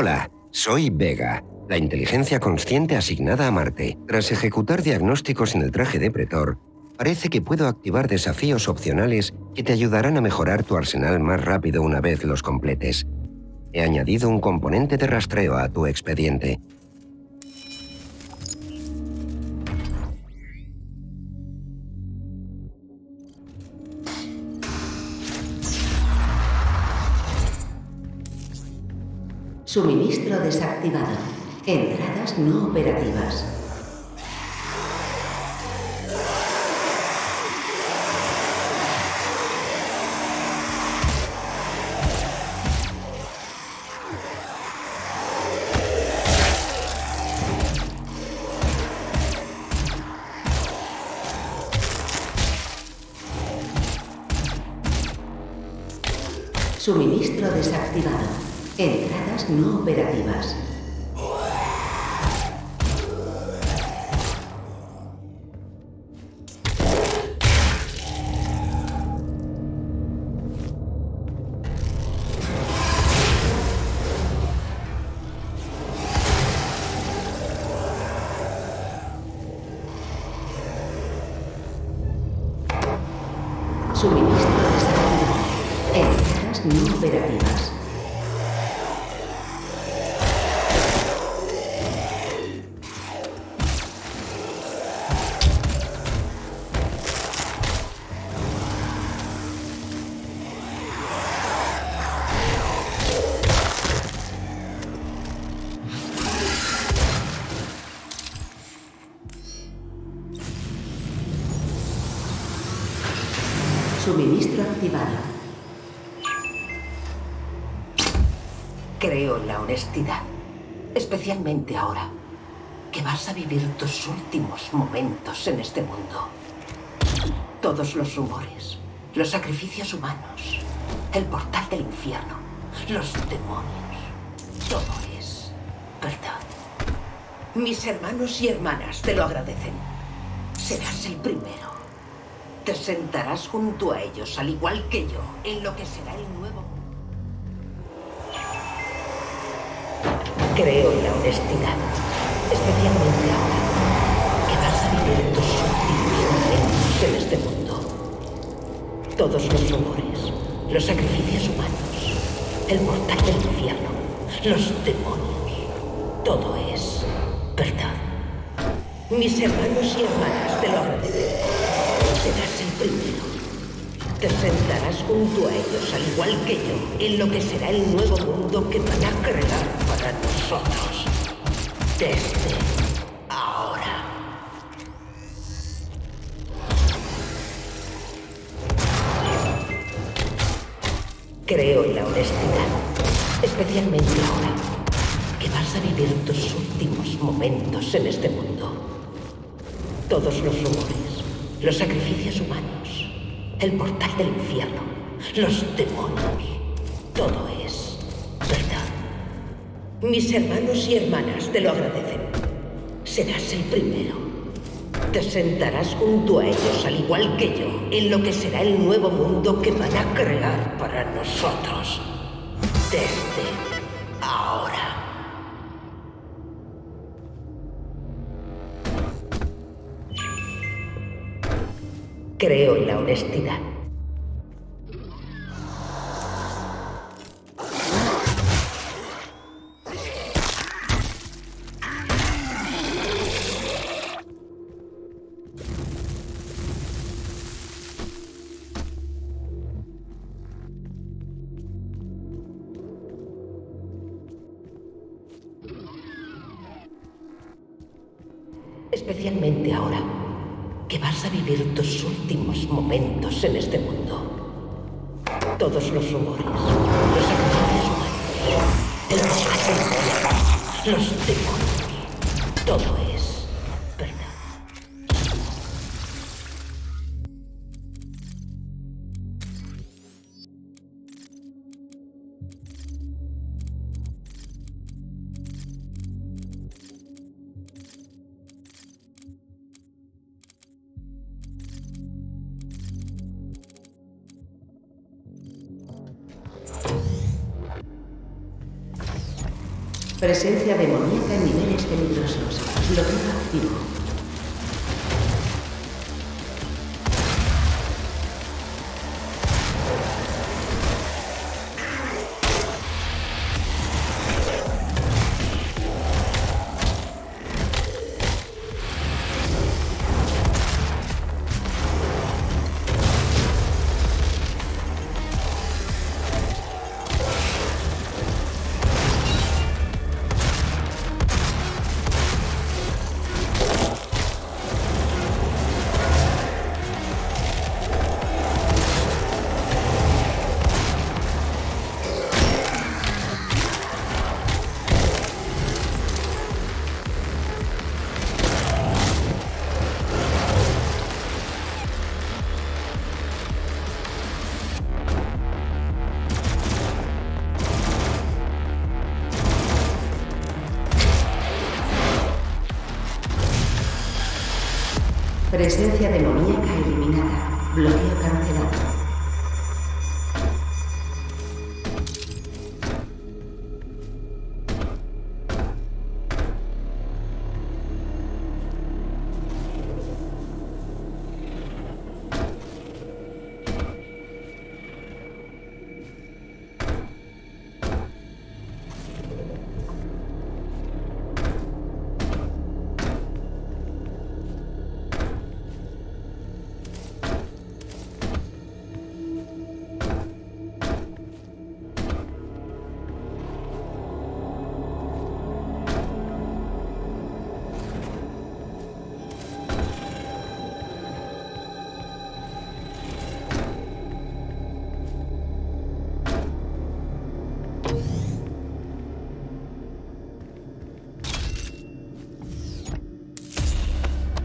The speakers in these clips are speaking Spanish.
Hola, soy Vega, la inteligencia consciente asignada a Marte. Tras ejecutar diagnósticos en el traje de Pretor, parece que puedo activar desafíos opcionales que te ayudarán a mejorar tu arsenal más rápido una vez los completes. He añadido un componente de rastreo a tu expediente. Suministro desactivado. Entradas no operativas. Suministro desactivado. Entradas no operativas. Honestidad, especialmente ahora que vas a vivir tus últimos momentos en este mundo. Todos los rumores, los sacrificios humanos, el portal del infierno, los demonios, todo es verdad. Mis hermanos y hermanas te lo agradecen. Serás el primero. Te sentarás junto a ellos, al igual que yo, en lo que será el nuevo Creo en la honestidad, especialmente ahora que vas a vivir tus últimos en este mundo. Todos los rumores, los sacrificios humanos, el portal del infierno, los demonios, todo es verdad. Mis hermanos y hermanas te lo agradecen. Serás el primero. Te sentarás junto a ellos, al igual que yo, en lo que será el nuevo mundo que van a crear nosotros. Desde ahora. Creo en la honestidad, especialmente ahora que vas a vivir tus últimos momentos en este mundo. Todos los rumores, los sacrificios humanos, el portal del infierno, los demonios, todo es. Mis hermanos y hermanas te lo agradecen. Serás el primero. Te sentarás junto a ellos, al igual que yo, en lo que será el nuevo mundo que van a crear para nosotros. Desde ahora. Creo en la honestidad. Que vas a vivir tus últimos momentos en este mundo. Todos los rumores, los sacrificios humanos, el los demonios, todo es Presencia demoníaca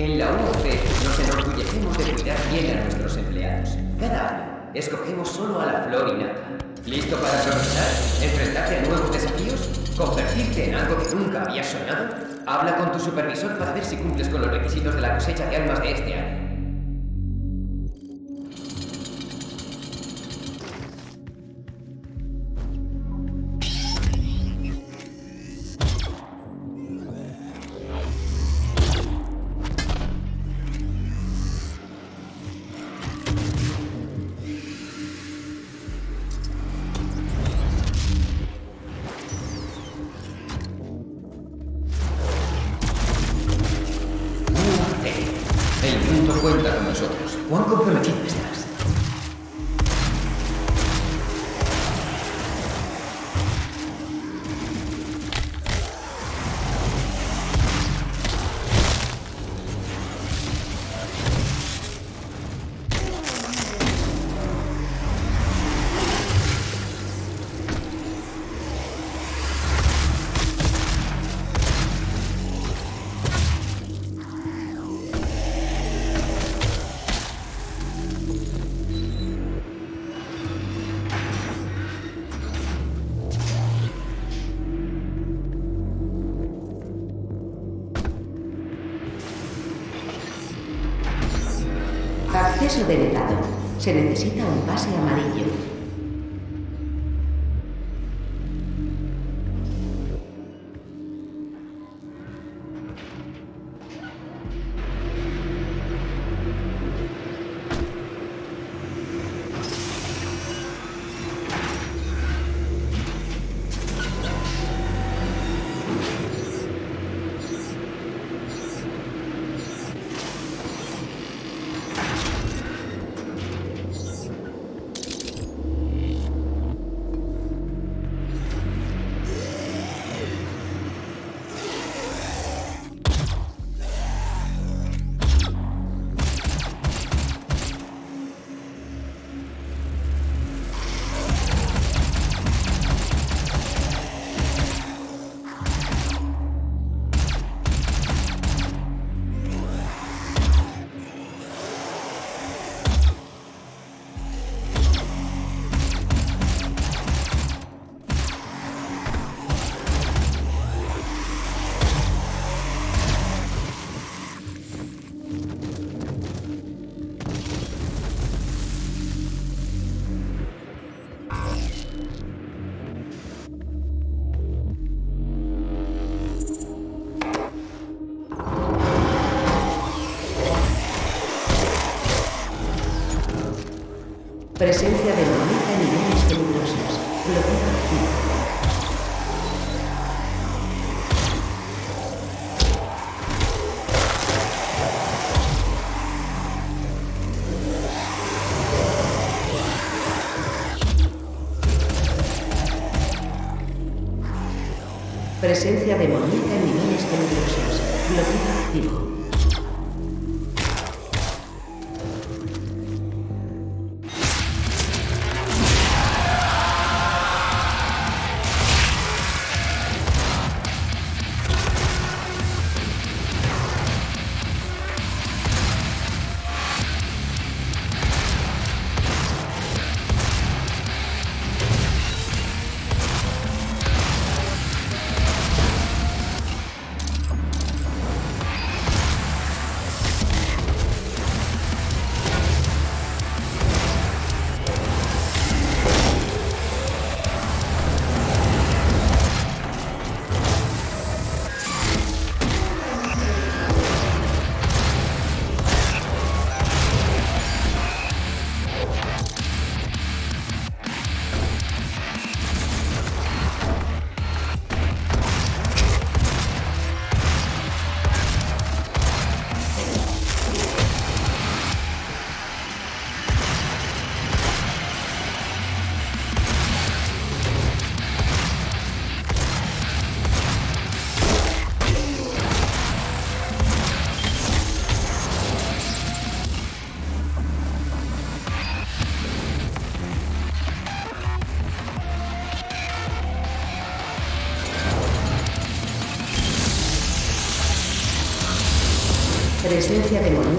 En la UOC nos enorgullecemos de cuidar bien a nuestros empleados. Cada año escogemos solo a la flor innata. ¿Listo para progresar? ¿Enfrentarte a nuevos desafíos? ¿Convertirte en algo que nunca habías soñado? Habla con tu supervisor para ver si cumples con los requisitos de la cosecha de almas de este año. Necesita un pase amarillo. Presencia de Presencia demoníaca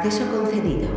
Acceso concedido.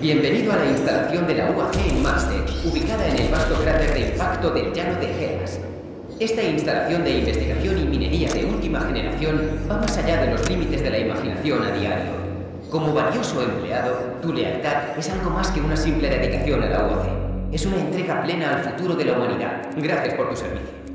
Bienvenido a la instalación de la UAC en Master, ubicada en el vasto cráter de impacto del llano de Geras. Esta instalación de investigación y minería de última generación va más allá de los límites de la imaginación a diario. Como valioso empleado, tu lealtad es algo más que una simple dedicación a la UAC. Es una entrega plena al futuro de la humanidad. Gracias por tu servicio.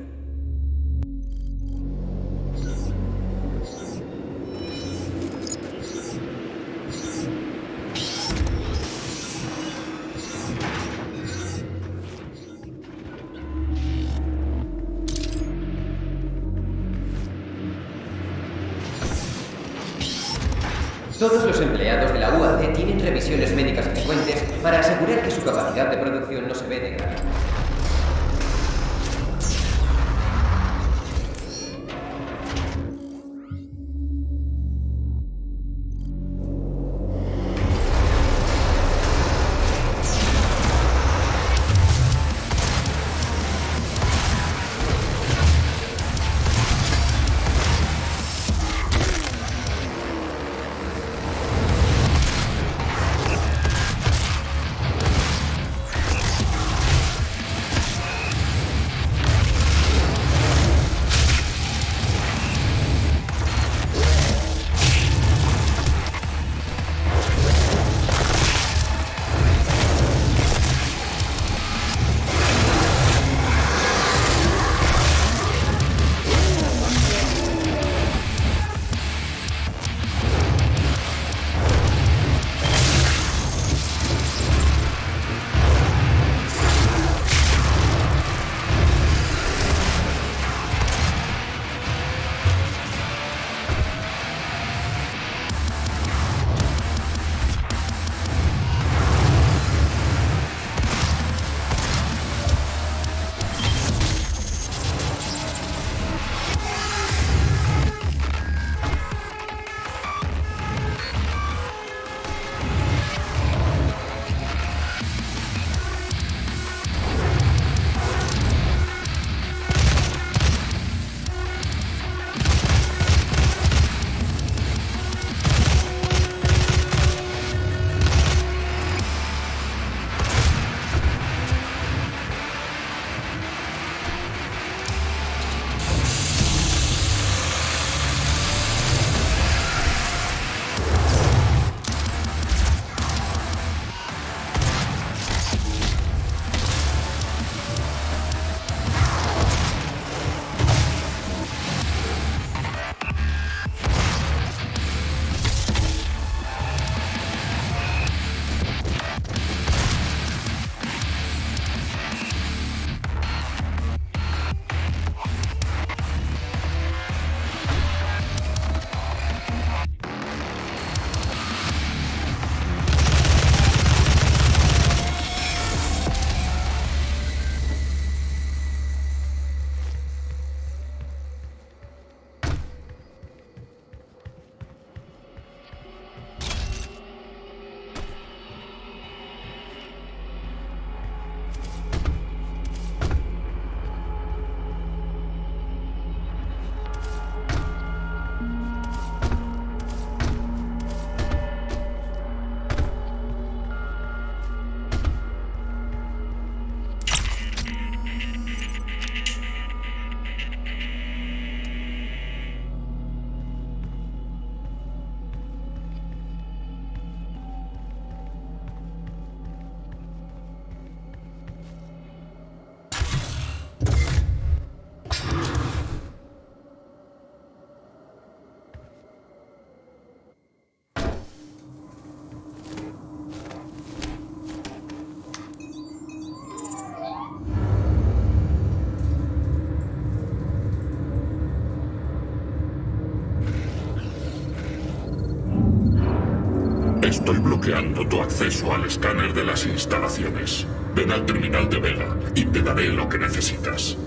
Tu acceso al escáner de las instalaciones. Ven al terminal de Vega y te daré lo que necesitas.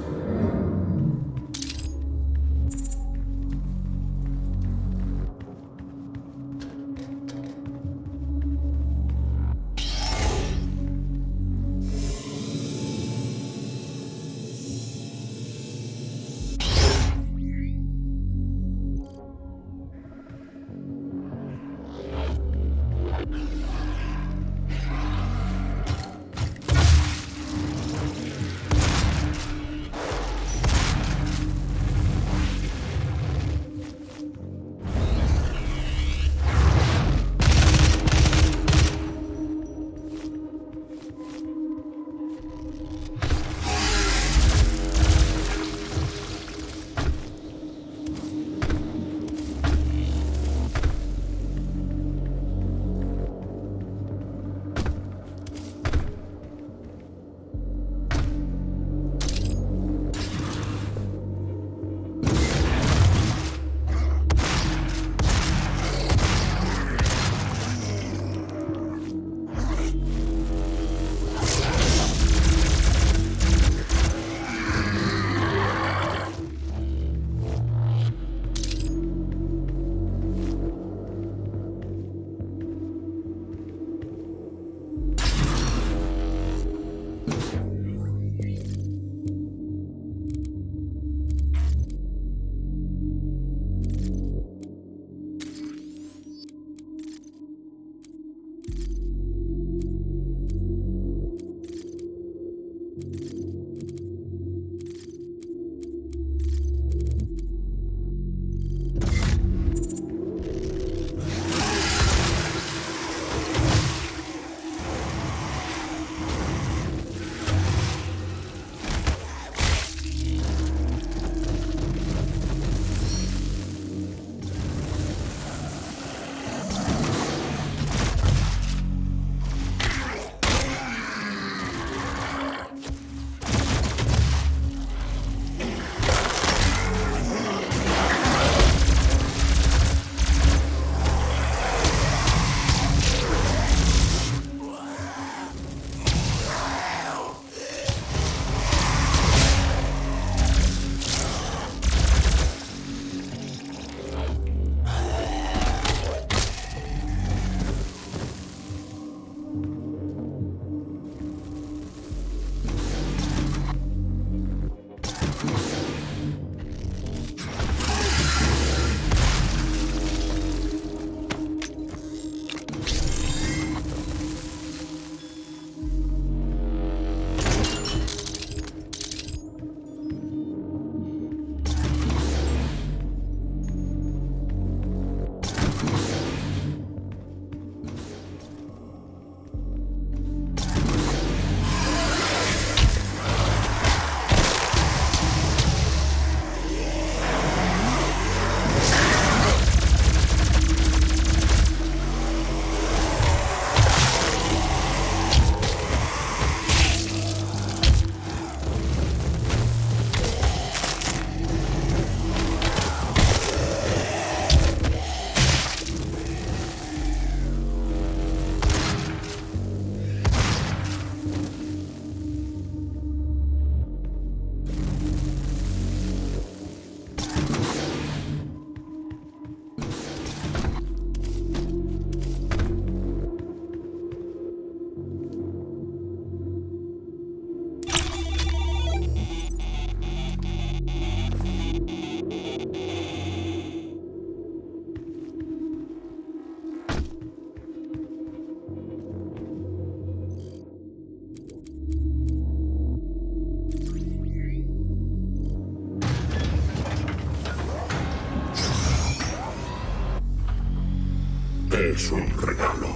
Es un regalo.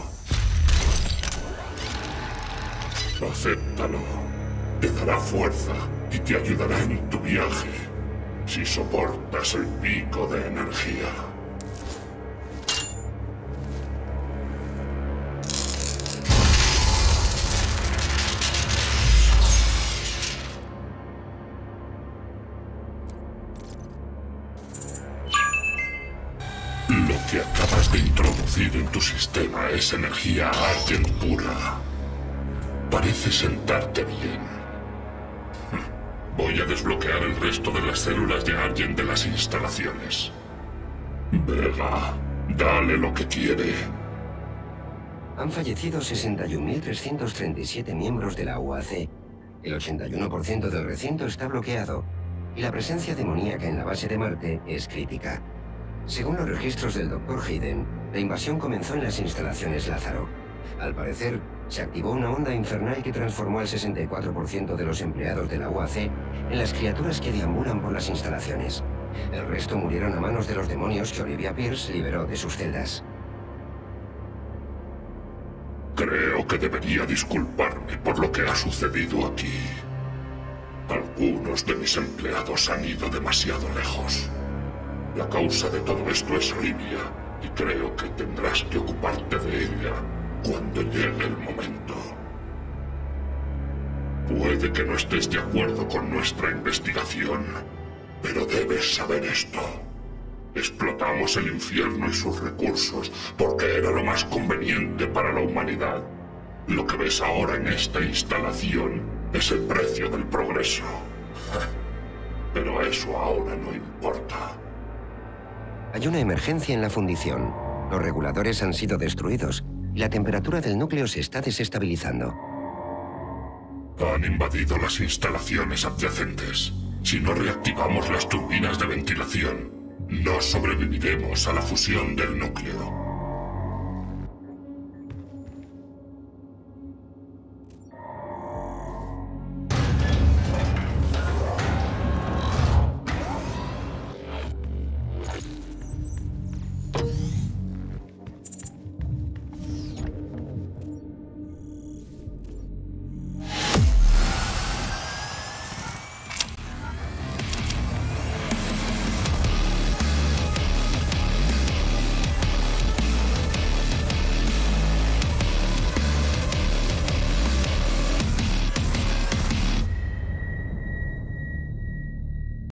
Acéptalo. Te dará fuerza y te ayudará en tu viaje si soportas el pico de energía. Es energía Argent pura. Parece sentarte bien. Voy a desbloquear el resto de las células de Argent de las instalaciones. Vega, dale lo que quiere. Han fallecido 61.337 miembros de la UAC. El 81% del recinto está bloqueado y la presencia demoníaca en la base de Marte es crítica. Según los registros del Dr. Hayden, la invasión comenzó en las instalaciones Lázaro. Al parecer, se activó una onda infernal que transformó al 64% de los empleados de la UAC en las criaturas que deambulan por las instalaciones. El resto murieron a manos de los demonios que Olivia Pierce liberó de sus celdas. Creo que debería disculparme por lo que ha sucedido aquí. Algunos de mis empleados han ido demasiado lejos. La causa de todo esto es Olivia, y creo que tendrás que ocuparte de ella cuando llegue el momento. Puede que no estés de acuerdo con nuestra investigación, pero debes saber esto. Explotamos el infierno y sus recursos porque era lo más conveniente para la humanidad. Lo que ves ahora en esta instalación es el precio del progreso. Pero eso ahora no importa. Hay una emergencia en la fundición. Los reguladores han sido destruidos y la temperatura del núcleo se está desestabilizando. Han invadido las instalaciones adyacentes. Si no reactivamos las turbinas de ventilación, no sobreviviremos a la fusión del núcleo.